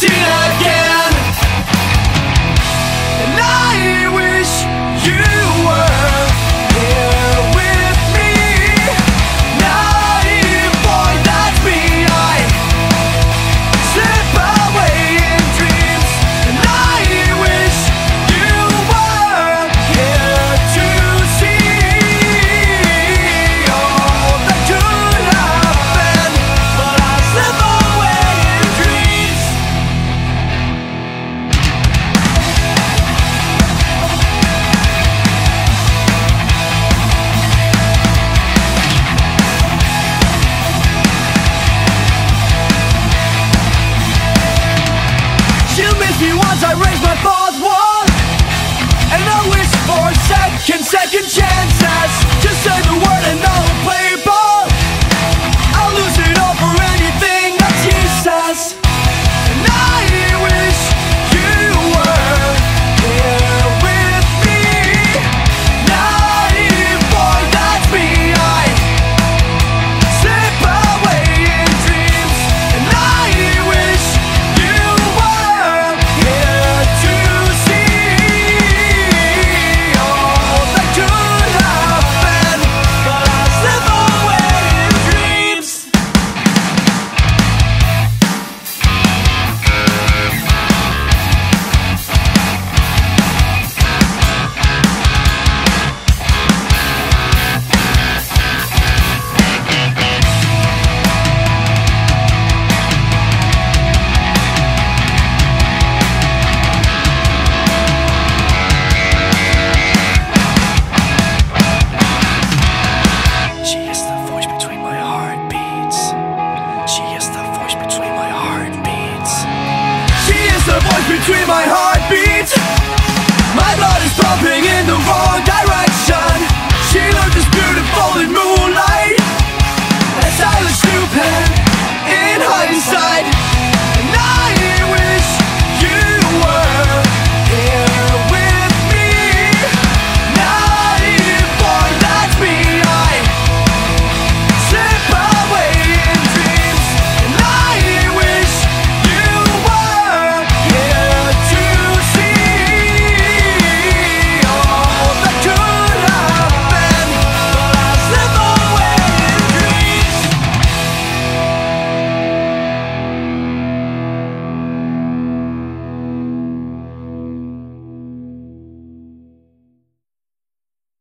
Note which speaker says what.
Speaker 1: did I get? as I raise my phone. between my heart.